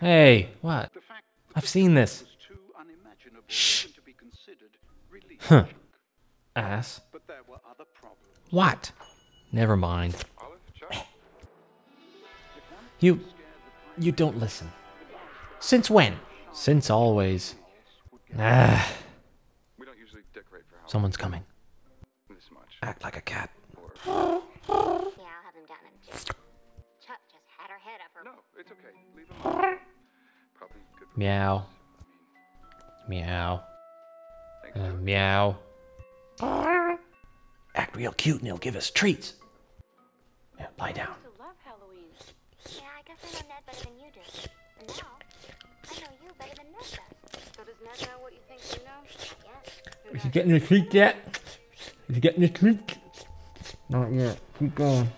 Hey, what? I've seen this. was too unimaginable Shh. even to be considered really Huh. Ass. But there were other problems. What? Never mind. You. You don't listen. Since when? Since always. Ah, We don't usually decorate for Halloween someone's coming. Act like a cat. had her head up her. no, it's okay. Leave him alone. Probably good for Meow. Meow. Uh, meow. Act real cute and he'll give us treats. Yeah, lie down. to love Halloween. Yeah, I guess I know Ned better than you do. And now, I know you better than Ned does. So does Ned know what you think you know? Not yet. Is he getting a treat yet? Is he getting a treat? Not yet. Keep going.